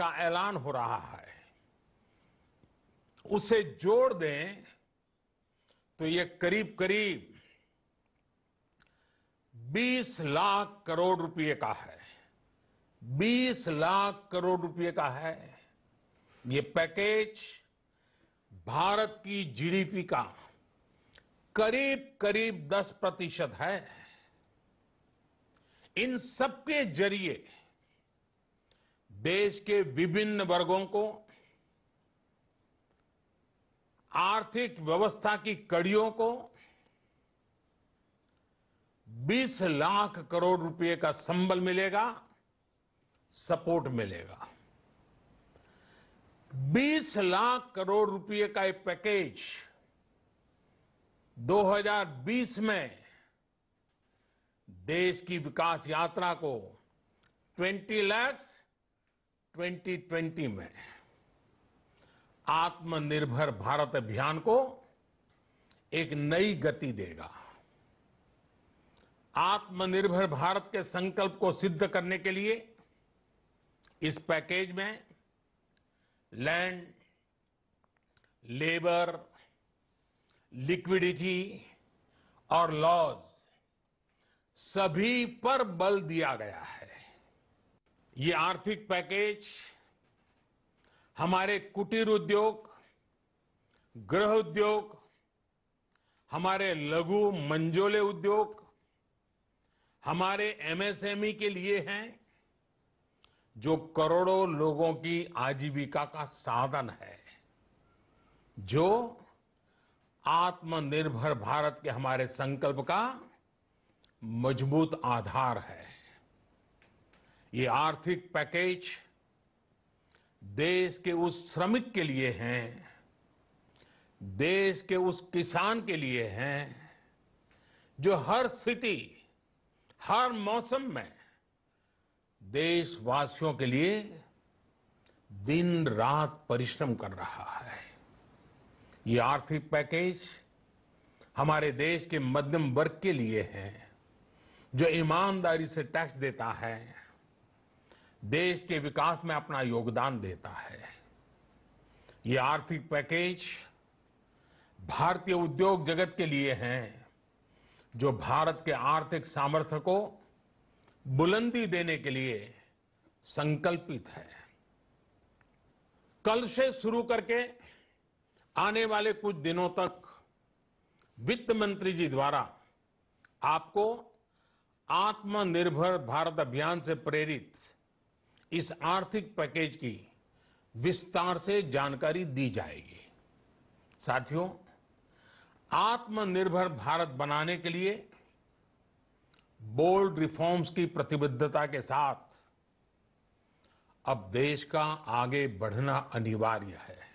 का ऐलान हो रहा है। उसे जोड़ दें तो ये करीब करीब 20 लाख करोड़ रुपए का है। 20 लाख करोड़ रुपए का है। ये पैकेज भारत की जीडीपी का करीब करीब 10 प्रतिशत है। इन सबके ज़रिए देश के विभिन्न वर्गों को आर्थिक व्यवस्था की कड़ियों को 20 लाख करोड़ रुपए का संबल मिलेगा, सपोर्ट मिलेगा। 20 लाख करोड़ रुपए का एक पैकेज 2020 में देश की विकास यात्रा को 20 लैक्स 2020 में आत्मनिर्भर भारत अभियान को एक नई गति देगा। आत्मनिर्भर भारत के संकल्प को सिद्ध करने के लिए इस पैकेज में लैंड, लेबर, लिक्विडिटी और लॉज सभी पर बल दिया गया है। ये आर्थिक पैकेज, हमारे कुटीर उद्योग, गृह उद्योग, हमारे लघु मंजोले उद्योग, हमारे एमएसएमई के लिए हैं, जो करोड़ों लोगों की आजीविका का साधन है, जो आत्मनिर्भर भारत के हमारे संकल्प का मज़बूत आधार है। ये आर्थिक पैकेज देश के उस श्रमिक के लिए हैं, देश के उस किसान के लिए हैं, जो हर स्थिति, हर मौसम में देशवासियों के लिए दिन रात परिश्रम कर रहा है। ये आर्थिक पैकेज हमारे देश के मध्यम वर्ग के लिए है, जो ईमानदारी से टैक्स देता है। देश के विकास में अपना योगदान देता है। ये आर्थिक पैकेज भारतीय उद्योग जगत के लिए है, जो भारत के आर्थिक सामर्थ्य को बुलंदी देने के लिए संकल्पित है। कल से शुरू करके आने वाले कुछ दिनों तक वित्त मंत्री जी द्वारा आपको आत्मनिर्भर भारत अभियान से प्रेरित इस आर्थिक पैकेज की विस्तार से जानकारी दी जाएगी। साथियों, आत्मनिर्भर भारत बनाने के लिए बोल्ड रिफॉर्म्स की प्रतिबद्धता के साथ अब देश का आगे बढ़ना अनिवार्य है।